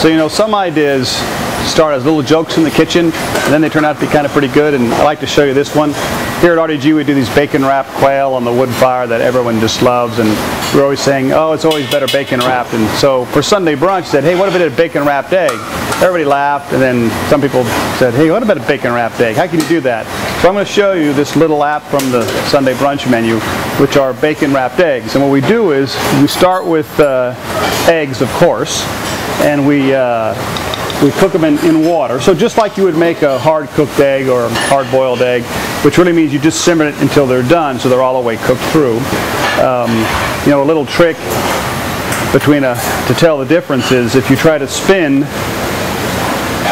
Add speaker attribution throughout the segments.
Speaker 1: So you know, some ideas start as little jokes in the kitchen, and then they turn out to be kind of pretty good. And I like to show you this one. Here at RDG, we do these bacon wrapped quail on the wood fire that everyone just loves, and we're always saying, "Oh, it's always better bacon wrapped." And so for Sunday brunch, said, "Hey, what if it had a bacon wrapped egg?" Everybody laughed, and then some people said, "Hey, what about a bacon wrapped egg? How can you do that?" So I'm going to show you this little app from the Sunday brunch menu, which are bacon wrapped eggs. And what we do is we start with uh, eggs, of course, and we uh, we cook them in, in water. So just like you would make a hard cooked egg or a hard boiled egg, which really means you just simmer it until they're done so they're all the way cooked through. Um, you know, a little trick between a, to tell the difference is if you try to spin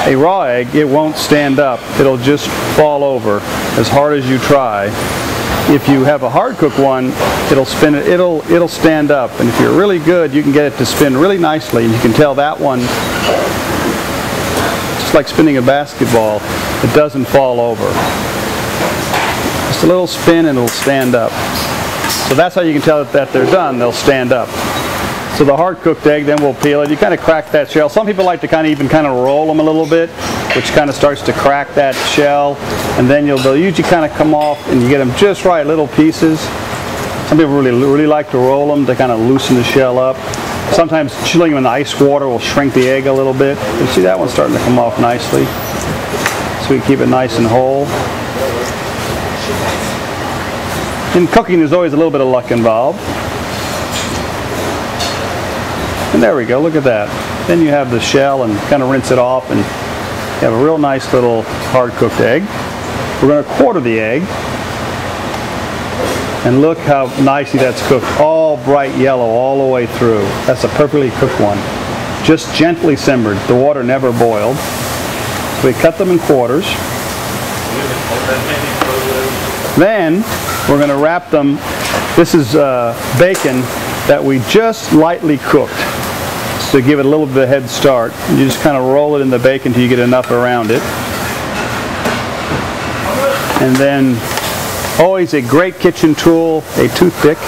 Speaker 1: a raw egg, it won't stand up. It'll just fall over as hard as you try. If you have a hard cooked one, it'll spin it, it'll, it'll stand up. And if you're really good, you can get it to spin really nicely. And you can tell that one just like spinning a basketball, it doesn't fall over. Just a little spin and it'll stand up. So that's how you can tell that they're done, they'll stand up. So the hard cooked egg, then we'll peel it. You kind of crack that shell. Some people like to kind of even kind of roll them a little bit, which kind of starts to crack that shell. And then you'll, they'll usually kind of come off and you get them just right, little pieces. Some people really, really like to roll them to kind of loosen the shell up. Sometimes chilling them in the ice water will shrink the egg a little bit. You see that one's starting to come off nicely. So we keep it nice and whole. In cooking, there's always a little bit of luck involved. And there we go, look at that. Then you have the shell and kind of rinse it off and you have a real nice little hard cooked egg. We're going to quarter the egg. And look how nicely that's cooked. All bright yellow all the way through. That's a perfectly cooked one. Just gently simmered. The water never boiled. So We cut them in quarters. Then we're going to wrap them. This is uh, bacon that we just lightly cooked to give it a little bit of a head start. You just kind of roll it in the bacon until you get enough around it. And then Always a great kitchen tool, a toothpick,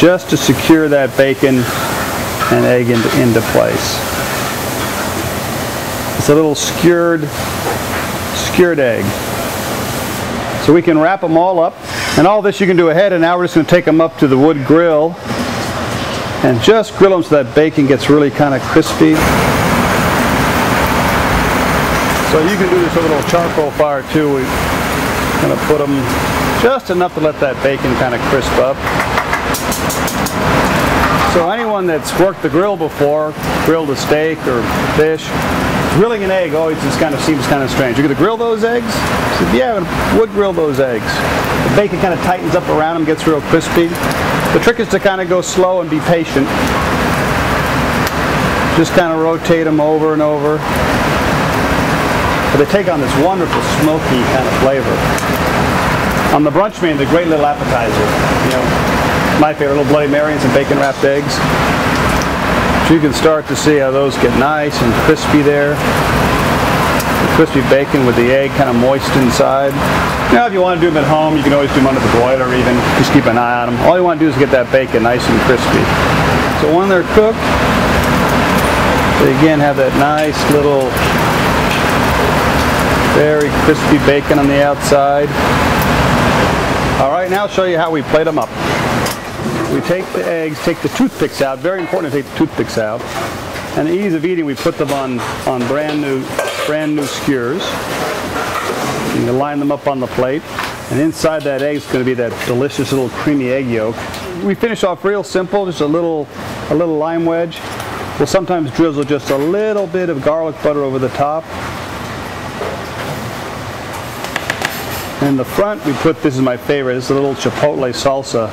Speaker 1: just to secure that bacon and egg into, into place. It's a little skewered, skewered egg. So we can wrap them all up. And all this you can do ahead, and now we're just going to take them up to the wood grill and just grill them so that bacon gets really kind of crispy. So you can do this over a little charcoal fire too. We're to put them just enough to let that bacon kind of crisp up. So anyone that's worked the grill before, grilled a steak or fish, grilling an egg always just kind of seems kind of strange. You're going to grill those eggs? I said, yeah, I would grill those eggs. The bacon kind of tightens up around them, gets real crispy. The trick is to kind of go slow and be patient. Just kind of rotate them over and over. But they take on this wonderful smoky kind of flavor. On the brunch menu, the great little appetizer. You know, my favorite little Bloody Mary and some bacon wrapped eggs. So you can start to see how those get nice and crispy there. Crispy bacon with the egg kind of moist inside. Now if you want to do them at home, you can always do them under the broiler even. Just keep an eye on them. All you want to do is get that bacon nice and crispy. So when they're cooked, they again have that nice little very crispy bacon on the outside. All right, now I'll show you how we plate them up. We take the eggs, take the toothpicks out. Very important to take the toothpicks out. And the ease of eating, we put them on, on brand new brand new skewers. You can line them up on the plate. And inside that egg is going to be that delicious little creamy egg yolk. We finish off real simple, just a little, a little lime wedge. We'll sometimes drizzle just a little bit of garlic butter over the top. In the front, we put, this is my favorite, this is a little chipotle salsa.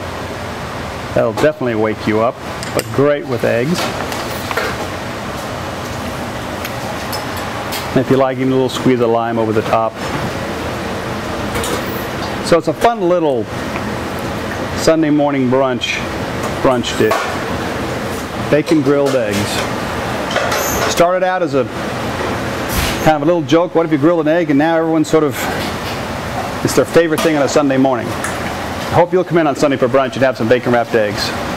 Speaker 1: That'll definitely wake you up, but great with eggs. And if you like, even a little squeeze of lime over the top. So it's a fun little Sunday morning brunch, brunch dish. Bacon grilled eggs. Started out as a kind of a little joke, what if you grilled an egg? And now everyone's sort of it's their favorite thing on a Sunday morning. Hope you'll come in on Sunday for brunch and have some bacon wrapped eggs.